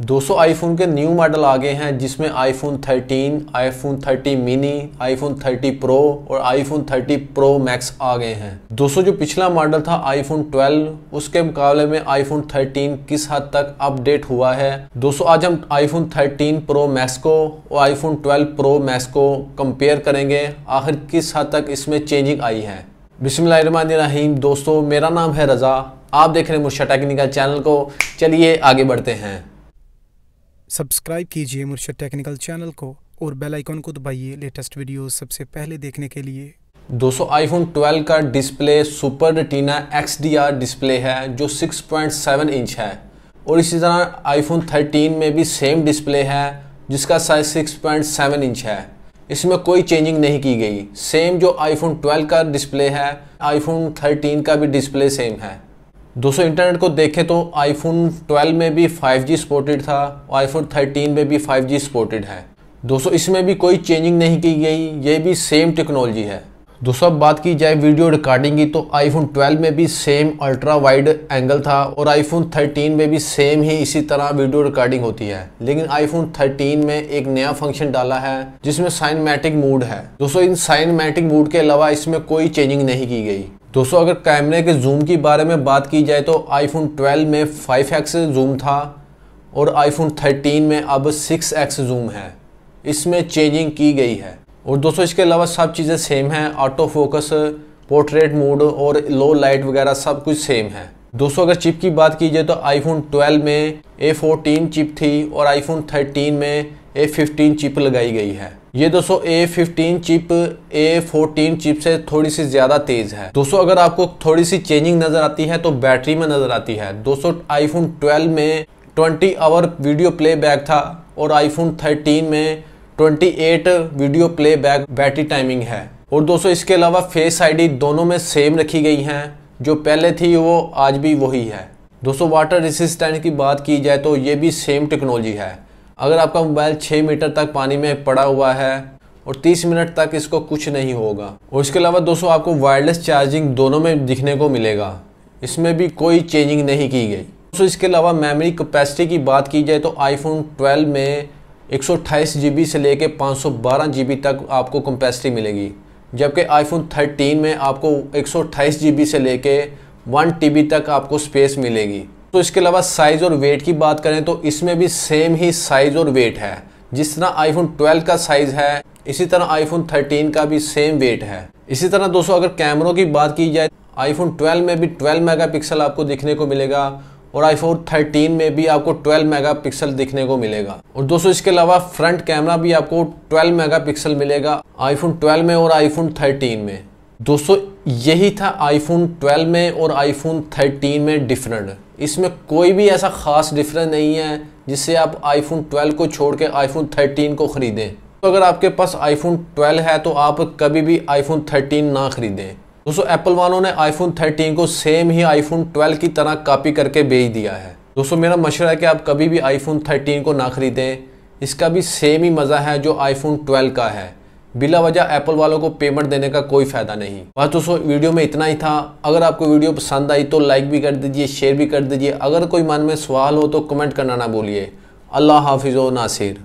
200 iPhone के new model आ गए हैं जिसमें iPhone 13, iPhone 30 mini iPhone 30 pro और आईफोन 30 प्रो मैक्स आ गए हैं। दोस्तों जो पिछला मॉडल था आईफोन 12 उसके मुकाबले में आईफोन 13 किस हद तक अपडेट हुआ है? दोस्तों आज हम आईफोन 13 प्रो मैक्स को और आईफोन 12 प्रो मैक्स को कंपेयर करेंगे आखिर किस हद तक इसमें चेंजिंग आई है? बिस्मिल्लाहिर्रहमानिर्रहीम दोस्तों मेरा नाम है रज़ा आप देख रहे हैं मुर्शा टेक्निकल चैनल को चलिए आगे बढ़ते हैं। सब्सक्राइब कीजिए मुर्शद टेक्निकल चैनल को और बेल आइकन को दबाइए लेटेस्ट वीडियो सबसे पहले देखने के लिए। दोस्तों आईफोन 12 का display super retina X display है, जो 6.7 इंच है। और इसी तरह आईफोन 13 में भी सेम डिस्प्ले है, जिसका साइज़ 6.7 इंच है। इसमें कोई चेंजिंग नहीं की गई। सेम जो आईफोन 12 का डिस्प्ले है आईफोन 13 का भी डिस्प्ले सेम है। दोस्तों इंटरनेट को देखें तो आईफोन 12 में भी 5G सपोर्टेड था आईफोन 13 में भी 5G सपोर्टेड है। दोस्तों इसमें भी कोई चेंजिंग नहीं की गई, ये भी सेम टेक्नोलॉजी है। दोस्तों अब बात की जाए वीडियो रिकॉर्डिंग की तो आईफोन 12 में भी सेम अल्ट्रा वाइड एंगल था और आईफोन 13 में भी सेम ही इसी तरह वीडियो रिकॉर्डिंग होती है। लेकिन आईफोन 13 में एक नया फ़ंक्शन डाला है, जिसमें साइनमेटिक मूड है। दोस्तों, इन साइनमेटिक मूड के अलावा इसमें कोई चेंजिंग नहीं की गई। दोस्तों, अगर कैमरे के जूम की बारे में बात की जाए तो आईफोन 12 में 5x जूम था और आईफोन 13 में अब 6x जूम है। इसमें चेंजिंग की गई है। और दोस्तों, इसके अलावा सब चीज़ें सेम हैं। ऑटो फोकस पोर्ट्रेट मोड और लो लाइट वगैरह सब कुछ सेम है। दोस्तों, अगर चिप की बात की जाए तो आईफोन 12 में A14 चिप थी और आईफोन 13 में A15 चिप लगाई गई है। ये दोस्तों A15 चिप A14 चिप से थोड़ी सी ज़्यादा तेज़ है। दोस्तों, अगर आपको थोड़ी सी चेंजिंग नज़र आती है तो बैटरी में नज़र आती है। दोस्तों आईफोन 12 में 20 आवर वीडियो प्लेबैक था और आईफोन 13 में 28 वीडियो प्लेबैक बैटरी टाइमिंग है। और दोस्तों, इसके अलावा फेस आईडी दोनों में सेम रखी गई हैं। जो पहले थी, वो आज भी वही है। दोस्तों वाटर रेसिस्टेंट की बात की जाए तो ये भी सेम टेक्नोलॉजी है। अगर आपका मोबाइल 6 मीटर तक पानी में पड़ा हुआ है और 30 मिनट तक इसको कुछ नहीं होगा। और इसके अलावा दोस्तों, आपको वायरलेस चार्जिंग दोनों में दिखने को मिलेगा। इसमें भी कोई चेंजिंग नहीं की गई। दोस्तों, इसके अलावा मेमोरी कैपेसिटी की बात की जाए तो आईफोन 12 में एक जी से लेके 512 जीबी तक आपको कंपेसिटी मिलेगी। जबकि आईफोन 13 में आपको एक जीबी से लेके वन टी तक आपको स्पेस मिलेगी। तो इसके अलावा साइज़ और वेट की बात करें तो इसमें भी सेम ही साइज़ और वेट है। जिस तरह आईफोन 12 का साइज़ है, इसी तरह आईफोन 13 का भी सेम वेट है। इसी तरह दोस्तों, अगर कैमरों की बात की जाए आईफोन 12 में भी 12 मेगापिक्सल आपको दिखने को मिलेगा। और आईफोन 13 में भी आपको 12 मेगापिक्सल दिखने को मिलेगा। और दोस्तों, इसके अलावा फ्रंट कैमरा भी आपको 12 मेगापिक्सल मिलेगा आईफोन 12 में और आईफोन 13 में। दोस्तों, यही था आईफोन 12 में और आईफोन 13 में डिफरेंट इसमें कोई भी ऐसा ख़ास डिफरेंस नहीं है जिससे आप आईफोन 12 को छोड़ के आईफोन 13 को ख़रीदें। तो अगर आपके पास आईफोन 12 है तो आप कभी भी आईफोन 13 ना ख़रीदें। दोस्तों एप्पल वालों ने आईफोन 13 को सेम ही आईफोन 12 की तरह कॉपी करके बेच दिया है। दोस्तों, मेरा मशवरा है कि आप कभी भी आईफोन 13 को ना ख़रीदें। इसका भी सेम ही मज़ा है जो आईफोन 12 का है। बिला वजह एप्पल वालों को पेमेंट देने का कोई फ़ायदा नहीं। बस दोस्तों, वीडियो में इतना ही था। अगर आपको वीडियो पसंद आई तो लाइक भी कर दीजिए शेयर भी कर दीजिए। अगर कोई मन में सवाल हो तो कमेंट करना ना भूलिए। अल्लाह हाफिज़ नासिर।